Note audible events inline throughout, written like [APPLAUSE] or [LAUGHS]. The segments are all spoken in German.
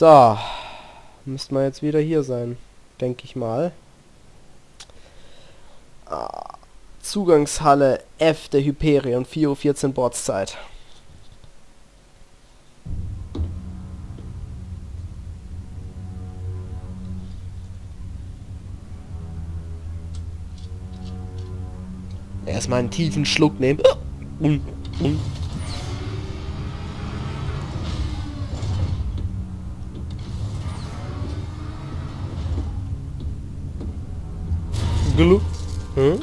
So. Müsste man jetzt wieder hier sein. Denke ich mal. Ah, Zugangshalle F der Hyperion. 4.14 Uhr Bordszeit. Erstmal einen tiefen Schluck nehmen. Glu. Hm?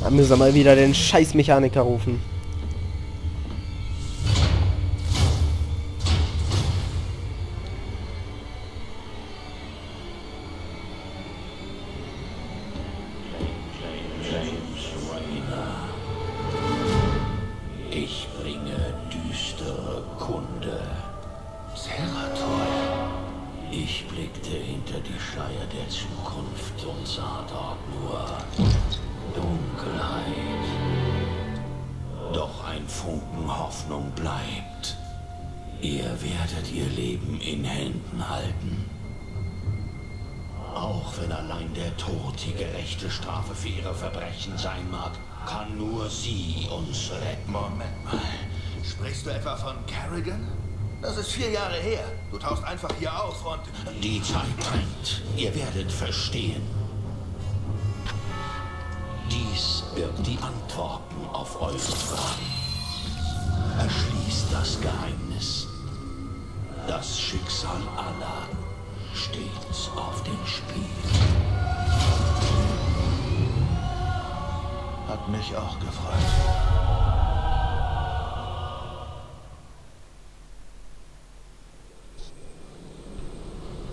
Da müssen wir mal wieder den Scheißmechaniker rufen. Ist vier Jahre her. Du tauchst einfach hier auf und... Die Zeit drängt. Ihr werdet verstehen. Dies birgt die Antworten auf eure Fragen. Erschließt das Geheimnis. Das Schicksal aller steht auf dem Spiel. Hat mich auch gefreut.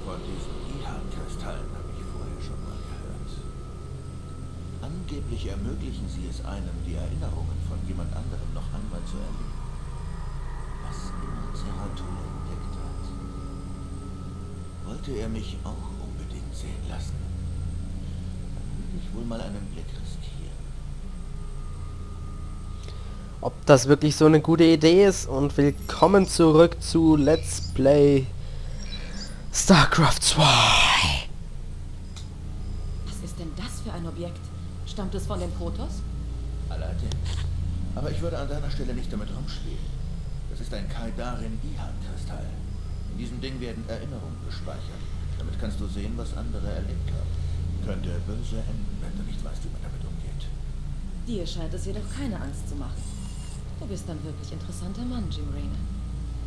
Von diesen Ihan-Kristallen habe ich vorher schon mal gehört. Angeblich ermöglichen sie es einem, die Erinnerungen von jemand anderem noch einmal zu erleben. Was immer Zeratul entdeckt hat, wollte er mich auch unbedingt sehen lassen. Dann würde ich wohl mal einen Blick riskieren. ob das wirklich so eine gute Idee ist und willkommen zurück zu Let's Play StarCraft 2. Was ist denn das für ein Objekt? Stammt es von den Protoss? Allerdings. Aber ich würde an deiner Stelle nicht damit rumspielen. Das ist ein Kaidarin Ihan-Kristall. In diesem Ding werden Erinnerungen gespeichert. Damit kannst du sehen, was andere erlebt haben. Könnte böse enden, wenn du nicht weißt, wie man damit umgeht. Dir scheint es jedoch keine Angst zu machen. Du bist ein wirklich interessanter Mann, Jim Raynor.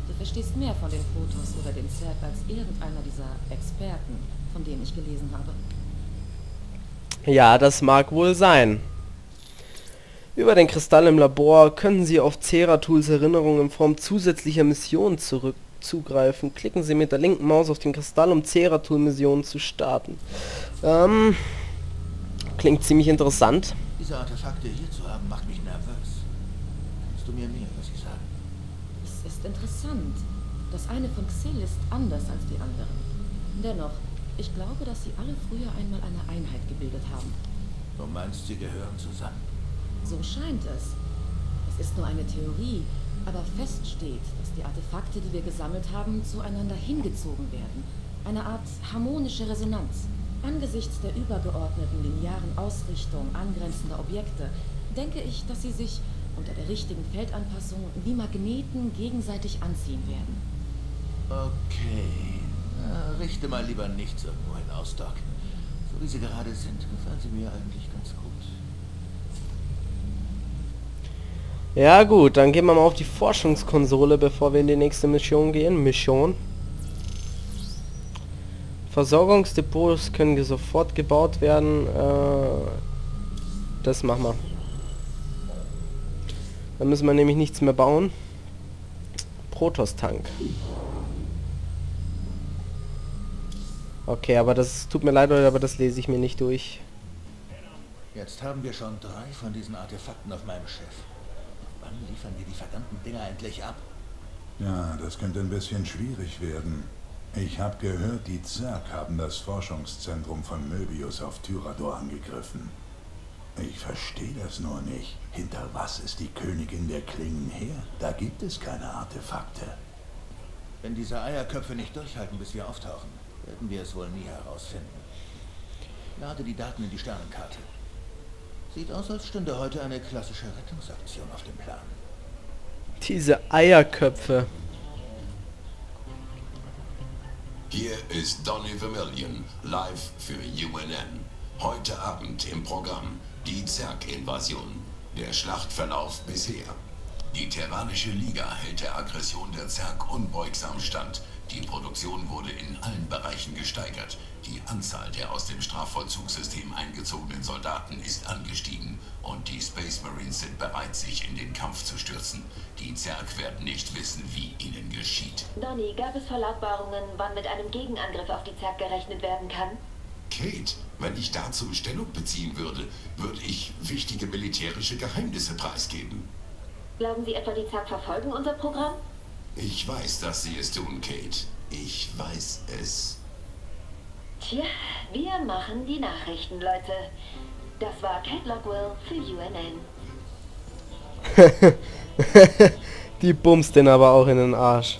Du verstehst mehr von den Protoss oder den Zerg als irgendeiner dieser Experten, von denen ich gelesen habe. Ja, das mag wohl sein. Über den Kristall im Labor können Sie auf Ceratools Erinnerungen in Form zusätzlicher Missionen zurück zugreifen. Klicken Sie mit der linken Maus auf den Kristall, um Ceratul-Missionen zu starten. Ähm, klingt ziemlich interessant. Diese Artefakte hier zu haben, macht mich nervös. Kannst du mir mehr über sie sagen? Es ist interessant. Das eine von Xil ist anders als die anderen. Dennoch, ich glaube, dass sie alle früher einmal eine Einheit gebildet haben. Du meinst, sie gehören zusammen? So scheint es. Es ist nur eine Theorie, aber fest steht, dass die Artefakte, die wir gesammelt haben, zueinander hingezogen werden. Eine Art harmonische Resonanz. Angesichts der übergeordneten linearen Ausrichtung angrenzender Objekte denke ich, dass sie sich unter der richtigen Feldanpassung wie Magneten gegenseitig anziehen werden. Okay. Na, richte mal lieber nichts irgendwo hinaus, Doc. So wie sie gerade sind, gefallen sie mir eigentlich ganz gut. Ja gut, dann gehen wir mal auf die Forschungskonsole, bevor wir in die nächste Mission gehen. Mission. Versorgungsdepots können sofort gebaut werden. Äh, das machen wir. Dann müssen wir nämlich nichts mehr bauen. Protoss-Tank. Okay, aber das tut mir leid, aber das lese ich mir nicht durch. Jetzt haben wir schon drei von diesen Artefakten auf meinem Schiff. Wann liefern wir die verdammten Dinger endlich ab? Ja, das könnte ein bisschen schwierig werden. Ich habe gehört, die Zerg haben das Forschungszentrum von Möbius auf Tyrador angegriffen. Ich verstehe das nur nicht. Hinter was ist die Königin der Klingen her? Da gibt es keine Artefakte. Wenn diese Eierköpfe nicht durchhalten, bis wir auftauchen, werden wir es wohl nie herausfinden. Lade die Daten in die Sternenkarte. Sieht aus, als stünde heute eine klassische Rettungsaktion auf dem Plan. Diese Eierköpfe. Hier ist Donny Vermillion, live für UNN. Heute Abend im Programm die Zerg-Invasion. Der Schlachtverlauf bisher. Die Terranische Liga hält der Aggression der Zerg unbeugsam stand. Die Produktion wurde in allen Bereichen gesteigert. Die Anzahl der aus dem Strafvollzugssystem eingezogenen Soldaten ist angestiegen und die Space Marines sind bereit, sich in den Kampf zu stürzen. Die Zerg werden nicht wissen, wie ihnen geschieht. Donny, gab es Verlautbarungen, wann mit einem Gegenangriff auf die Zerg gerechnet werden kann? Kate, wenn ich dazu Stellung beziehen würde, würde ich wichtige militärische Geheimnisse preisgeben. Glauben Sie etwa, die Zerg verfolgen unser Programm? Ich weiß, dass sie es tun, Kate. Ich weiß es. Tja, wir machen die Nachrichten, Leute. Das war Kate Lockwell für UNN. [LAUGHS] Die bumst den aber auch in den Arsch.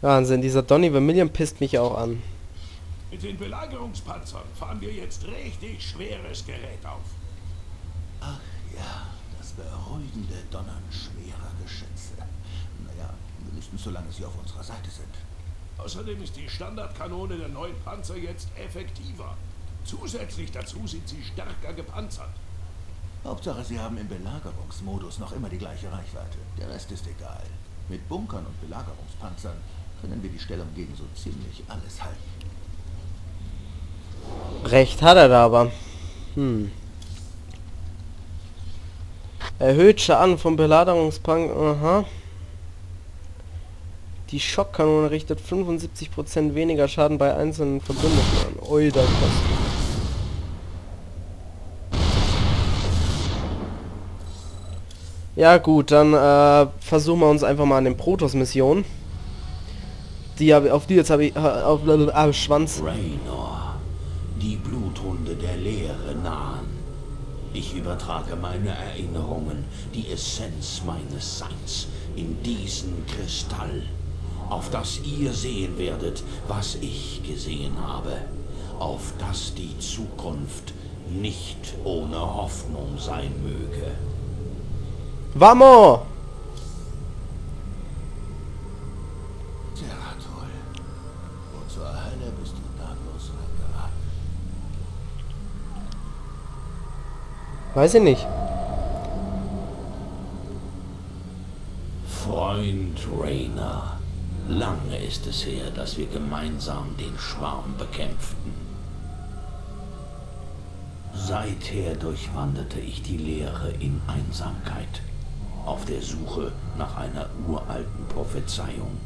Wahnsinn, dieser Donny Vermillion pisst mich auch an. Mit den Belagerungspanzern fahren wir jetzt richtig schweres Gerät auf. Ach ja, beruhigende Donnern schwerer Geschütze. Naja, mindestens solange sie auf unserer Seite sind. Außerdem ist die Standardkanone der neuen Panzer jetzt effektiver. Zusätzlich dazu sind sie stärker gepanzert. Hauptsache, sie haben im Belagerungsmodus noch immer die gleiche Reichweite. Der Rest ist egal. Mit Bunkern und Belagerungspanzern können wir die Stellung gegen so ziemlich alles halten. Recht hat er da aber. Hm. Erhöht Schaden vom Belagerungspunk. Aha. Die Schockkanone richtet 75% weniger Schaden bei einzelnen Verbündeten an. Ui, da kostet. Ja gut, dann äh, versuchen wir uns einfach mal an den Protoss-Missionen. Die auf die jetzt habe ich äh, auf äh, Schwanz. Raynor, die Bluthunde der nahen. Ich übertrage meine Erinnerungen, die Essenz meines Seins, in diesen Kristall, auf das ihr sehen werdet, was ich gesehen habe, auf das die Zukunft nicht ohne Hoffnung sein möge. Vamos! Zeratul, wo zur Hölle bist du da bloß reingeraten? Weiß ich nicht. Freund Rainer, lange ist es her, dass wir gemeinsam den Schwarm bekämpften. Seither durchwanderte ich die Leere in Einsamkeit, auf der Suche nach einer uralten Prophezeiung,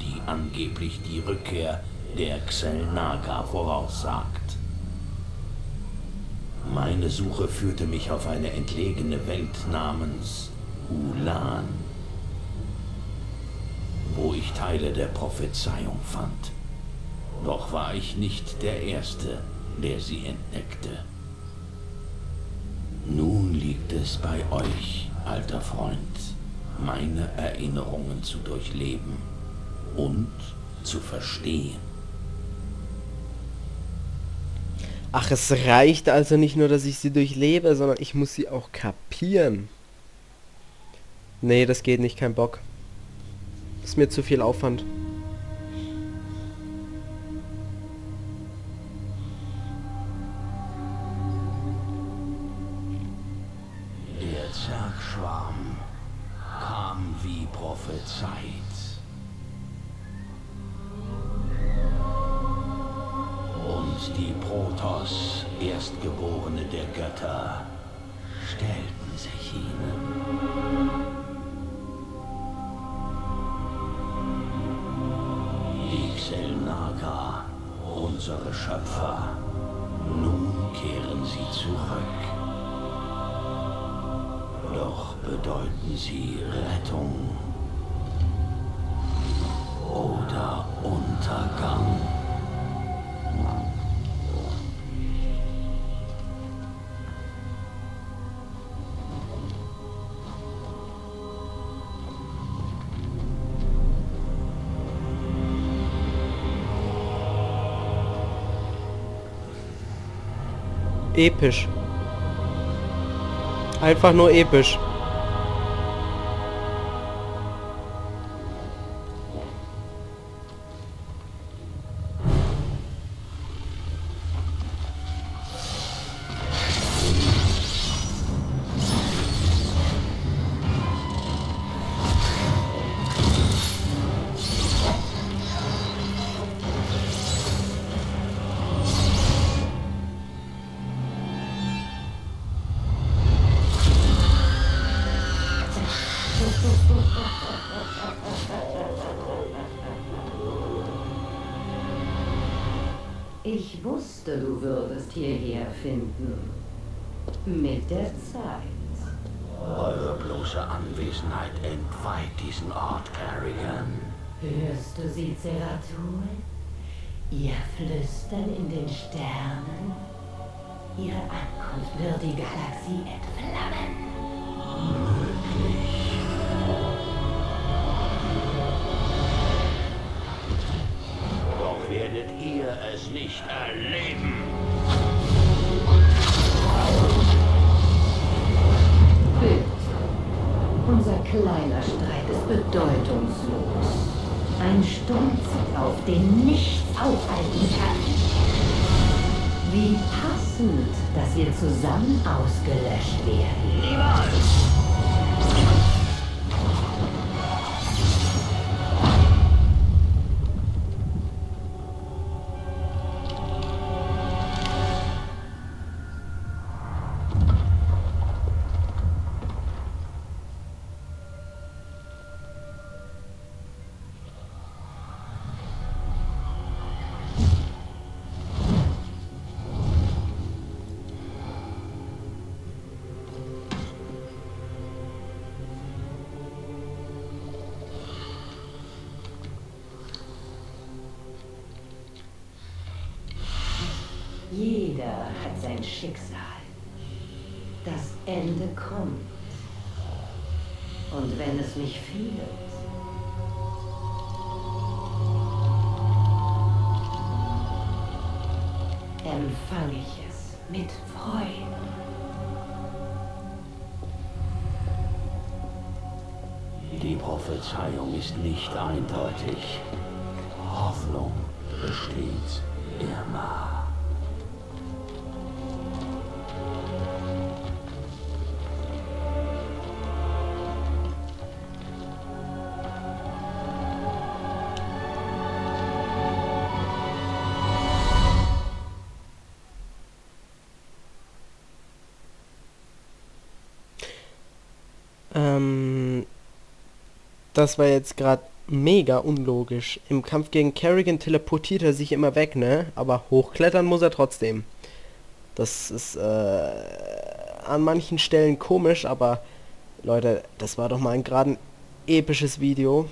die angeblich die Rückkehr der Xelnaga voraussagt. Meine Suche führte mich auf eine entlegene Welt namens Ulan, wo ich Teile der Prophezeiung fand. Doch war ich nicht der Erste, der sie entdeckte. Nun liegt es bei euch, alter Freund, meine Erinnerungen zu durchleben und zu verstehen. Ach, es reicht also nicht nur, dass ich sie durchlebe, sondern ich muss sie auch kapieren. Nee, das geht nicht, kein Bock. Ist mir zu viel Aufwand. Die Protoss, Erstgeborene der Götter, stellten sich ihnen. Die Xelnaga, unsere Schöpfer, nun kehren sie zurück. Doch bedeuten sie Rettung oder Untergang. Episch. Einfach nur episch. Ich wusste, du würdest hierher finden. Mit der Zeit. Eure bloße Anwesenheit entweiht diesen Ort, Carrigan. Hörst du sie, Zeratul? Ihr Flüstern in den Sternen? Ihre Ankunft wird die Galaxie entflammen. Doch es nicht erleben. Bitte. Unser kleiner Streit ist bedeutungslos. Ein Sturmzug, den nichts aufhalten kann. Wie passend, dass wir zusammen ausgelöscht werden. Niemals! Das Ende kommt. Und wenn es mich fehlt, empfange ich es mit Freude. Die Prophezeiung ist nicht eindeutig. Hoffnung besteht immer. Ähm, das war jetzt gerade mega unlogisch. Im Kampf gegen Kerrigan teleportiert er sich immer weg, ne? Aber hochklettern muss er trotzdem. Das ist äh, an manchen Stellen komisch, aber Leute, das war doch mal ein gerade ein episches Video.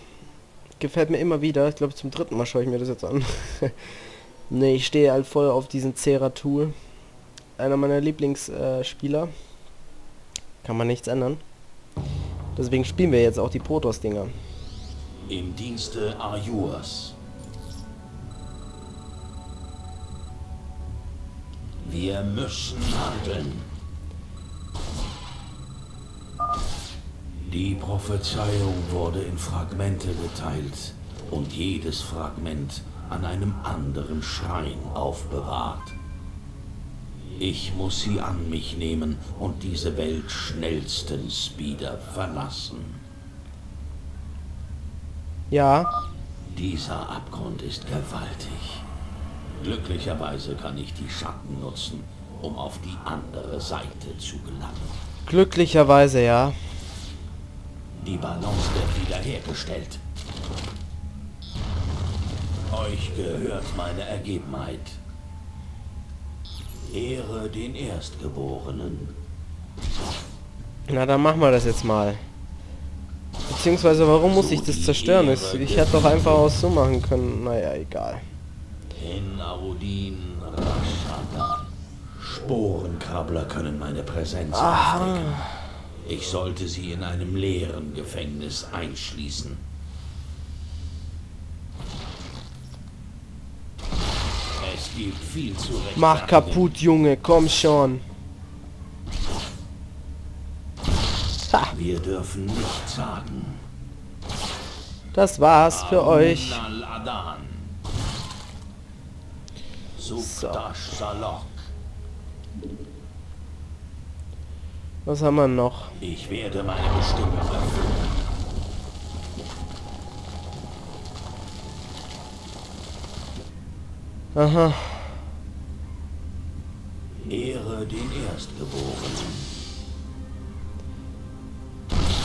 Gefällt mir immer wieder. Ich glaube, zum dritten Mal schaue ich mir das jetzt an. [LAUGHS] ne, ich stehe halt voll auf diesen Ceratul. Einer meiner Lieblingsspieler. Äh. Kann man nichts ändern. Deswegen spielen wir jetzt auch die Protoss-Dinger. Im Dienste Arjuas. Wir müssen handeln. Die Prophezeiung wurde in Fragmente geteilt und jedes Fragment an einem anderen Schrein aufbewahrt. Ich muss sie an mich nehmen und diese Welt schnellstens wieder verlassen. Ja, Dieser Abgrund ist gewaltig. Glücklicherweise kann ich die Schatten nutzen, um auf die andere Seite zu gelangen. glücklicherweise ja. Die Balance wird wiederhergestellt. Euch gehört meine Ergebenheit. Ehre den Erstgeborenen. Na, dann machen wir das jetzt mal. Beziehungsweise, warum muss ich das zerstören? Ich, ich hätte doch einfach auch so machen können. Naja, egal. Sporenkrabbler können meine Präsenz aufdecken. Ich sollte sie in einem leeren Gefängnis einschließen. Es gibt viel zu Mach kaputt, Junge. Komm schon. Ha, Wir dürfen nicht sagen. das war's für euch. Salok. Was haben wir noch? Ich werde meine Bestimmung erfüllen. Aha. Ehre den Erstgeborenen.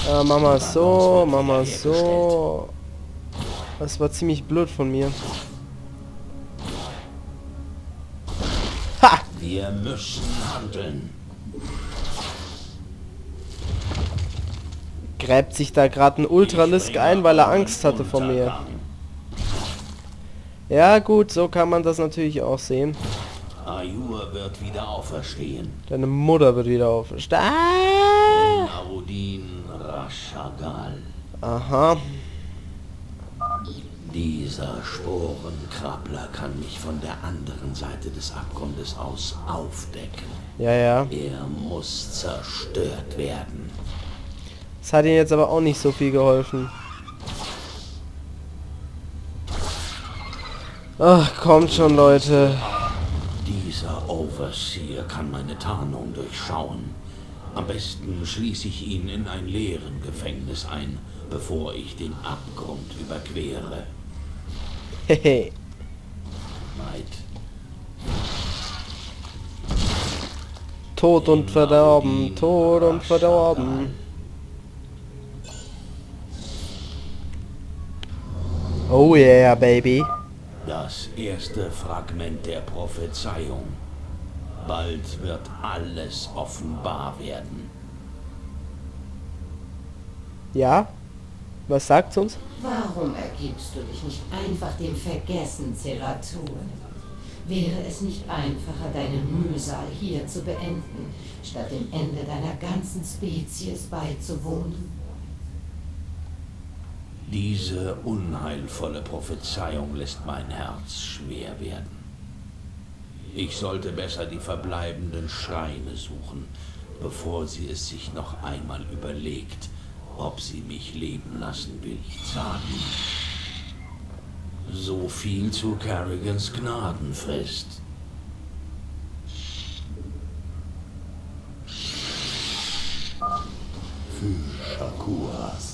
Äh, Mama so, Mama so. Das war ziemlich blöd von mir. Ha! Wir müssen handeln. Gräbt sich da gerade ein Ultralisk ein, weil er Angst hatte vor mir. Ja gut, so kann man das natürlich auch sehen. Ayur wird wieder auferstehen. Deine Mutter wird wieder auferstehen. In Arudin Rashagal. Aha. Dieser Sporenkrabbler kann mich von der anderen Seite des Abgrundes aus aufdecken. Ja, ja. Er muss zerstört werden. Das hat ihm jetzt aber auch nicht so viel geholfen. Ach, kommt schon, Leute. Dieser Overseer kann meine Tarnung durchschauen. Am besten schließe ich ihn in ein leeren Gefängnis ein, bevor ich den Abgrund überquere. Hehe. Neid. Tod und Verderben, Tod und Verderben. Oh yeah, baby. Das erste Fragment der Prophezeiung. Bald wird alles offenbar werden. Ja? Was sagt's uns? Warum ergibst du dich nicht einfach dem Vergessen, Zeratul? Wäre es nicht einfacher, deine Mühsal hier zu beenden, statt dem Ende deiner ganzen Spezies beizuwohnen? Diese unheilvolle Prophezeiung lässt mein Herz schwer werden. Ich sollte besser die verbleibenden Schreine suchen, bevor sie es sich noch einmal überlegt, ob sie mich leben lassen will. Sagen. So viel zu Carrigans Gnadenfrist. Für Shakuras.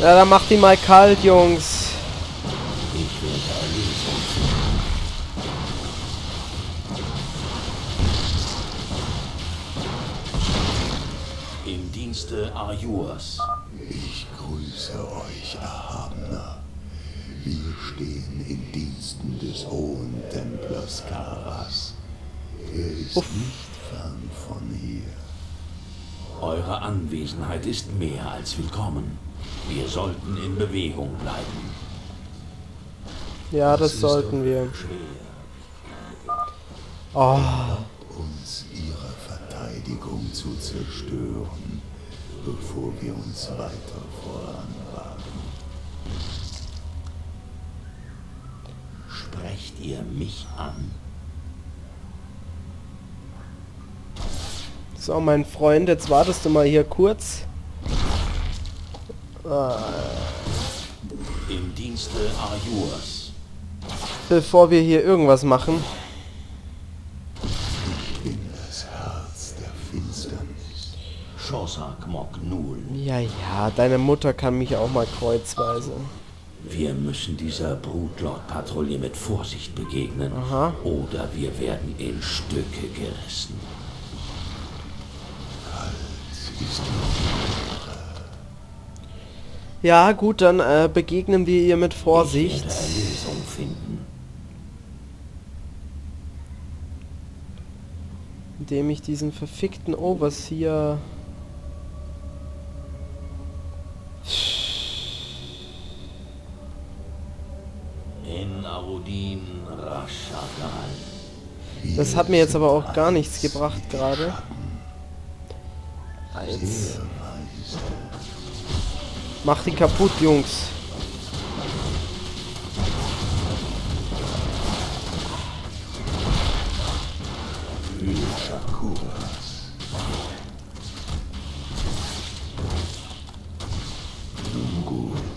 Ja, dann macht die mal kalt, Jungs. Ich werde Erlösung finden. Im Dienste Ayurs. Ich grüße euch, Erhabener. Wir stehen in Diensten des hohen Templers Karas. Er ist nicht fern von hier. Eure Anwesenheit ist mehr als willkommen. Wir sollten in Bewegung bleiben. Ja, das sollten wir. Oh, Uns ihre Verteidigung zu zerstören, bevor wir uns weiter voranwagen. Sprecht ihr mich an? So, mein Freund, jetzt wartest du mal hier kurz. Im Dienste Ayurs. Bevor wir hier irgendwas machen. Ich bin das Herz der Finsternis. Shosak Mok Nul. Ja, ja, deine Mutter kann mich auch mal kreuzweise. Wir müssen dieser Brutlord-Patrouille mit Vorsicht begegnen. Aha. Oder wir werden in Stücke gerissen. Ja, gut, dann äh, begegnen wir ihr mit Ich Vorsicht. Indem ich diesen verfickten Overseer... Das hat mir jetzt aber auch gar nichts gebracht gerade. Eins. Macht ihn kaputt, Jungs.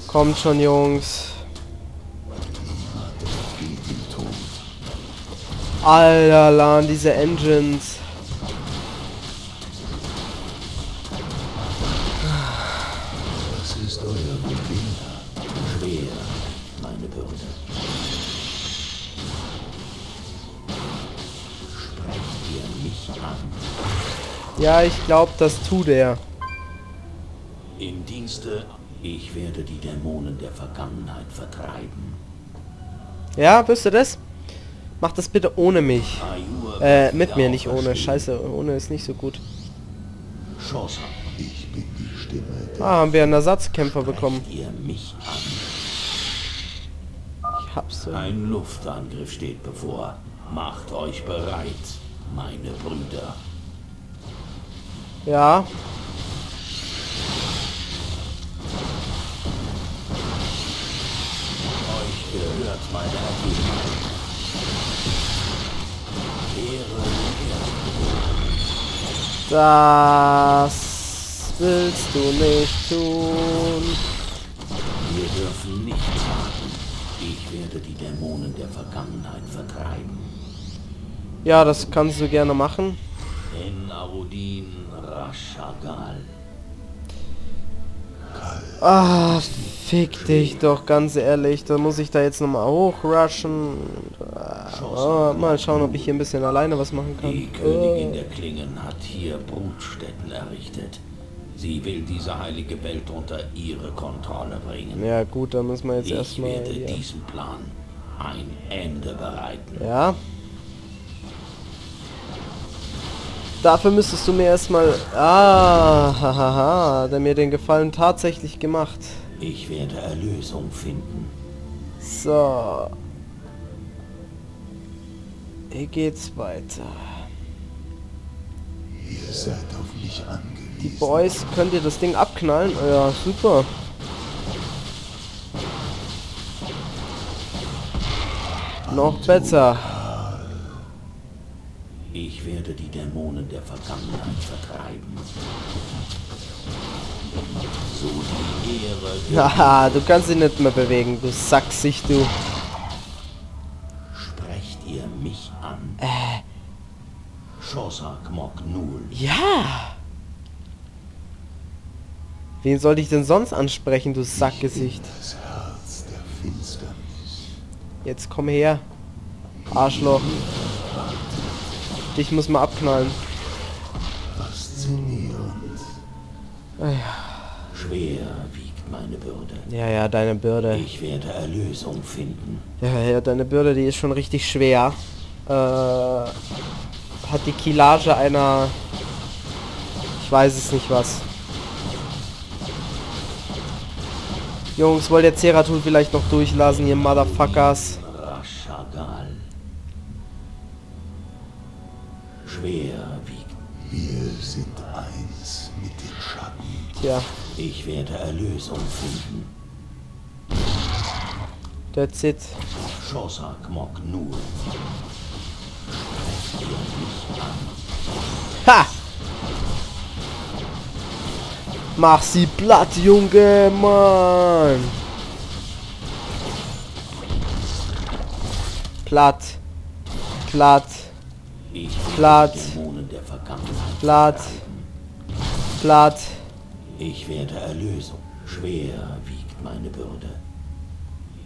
Kommt schon, Jungs. Alter, Lan, diese Engines. Ja, ich glaube, das tut er. Im Dienste, ich werde die Dämonen der Vergangenheit vertreiben. Ja, wisst ihr das? Macht das bitte ohne mich. Äh, mit mir, nicht ohne. Scheiße, ohne ist nicht so gut. Chance, Ich bin die Stimme der Ah, haben wir einen Ersatzkämpfer bekommen. Ich hab's so. Ein Luftangriff steht bevor. Macht euch bereit, meine Brüder. Ja. Euch gehört meine der Das willst du nicht tun. Wir dürfen nicht sagen, ich werde die Dämonen der Vergangenheit vertreiben. Ja, das kannst du gerne machen. En Audin Rashagal. Ah, fick dich doch, ganz ehrlich. Da muss ich da jetzt nochmal hochrushen. Ah, mal schauen, ob ich hier ein bisschen alleine was machen kann. Die Königin der Klingen hat hier Brutstätten errichtet. Sie will diese heilige Welt unter ihre Kontrolle bringen. Ja gut, dann müssen wir jetzt Ich erstmal werde hier. diesem Plan ein Ende bereiten. Ja. Dafür müsstest du mir erstmal... Ah, hahaha, [LAUGHS] hat er mir den Gefallen tatsächlich gemacht. Ich werde Erlösung finden. So. Hier geht's weiter. Ihr seid auf mich angewiesen. Die Boys, könnt ihr das Ding abknallen? Ja, super. Noch besser. Ich werde die Dämonen der Vergangenheit vertreiben. So die Ehre [LAUGHS] Haha, du kannst dich nicht mehr bewegen, du Sacksigch, du. sprecht ihr mich an. Äh. Shosak Mok Nul. Ja. Wen sollte ich denn sonst ansprechen, du Sackgesicht? Das Herz der Finsternis. Jetzt komm her. Arschloch. Dich muss man abknallen. Faszinierend. Schwer wiegt meine Bürde. Ja, ja, deine Bürde. Ich werde Erlösung finden. Ja, ja, deine Bürde, die ist schon richtig schwer. Äh, hat die Kilage einer... Ich weiß es nicht was. Jungs, wollt ihr Zeratul vielleicht noch durchlassen, ihr Motherfuckers? Rashagal. Schwer wiegt. Wir sind eins mit den Schatten. Tja, Ich werde Erlösung finden. that's it. Ihr mich an. Ha! Mach sie platt, Junge, Mann! Platt. Platt. Platz. Platz. Platz. Ich werde Erlösung. Schwer wiegt meine Bürde.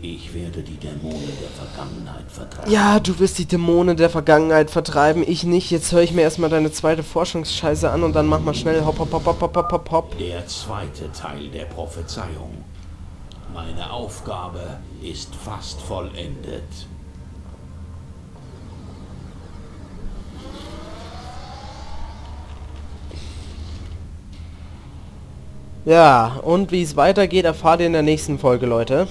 Ich werde die Dämonen der Vergangenheit vertreiben. Ja, du wirst die Dämonen der Vergangenheit vertreiben, ich nicht. Jetzt höre ich mir erstmal deine zweite Forschungsscheiße an und dann mach mal schnell hopp, hopp, hopp, hopp, hopp, hopp, hopp, hopp. Der zweite Teil der Prophezeiung. Meine Aufgabe ist fast vollendet. Ja, und wie es weitergeht, erfahrt ihr in der nächsten Folge, Leute.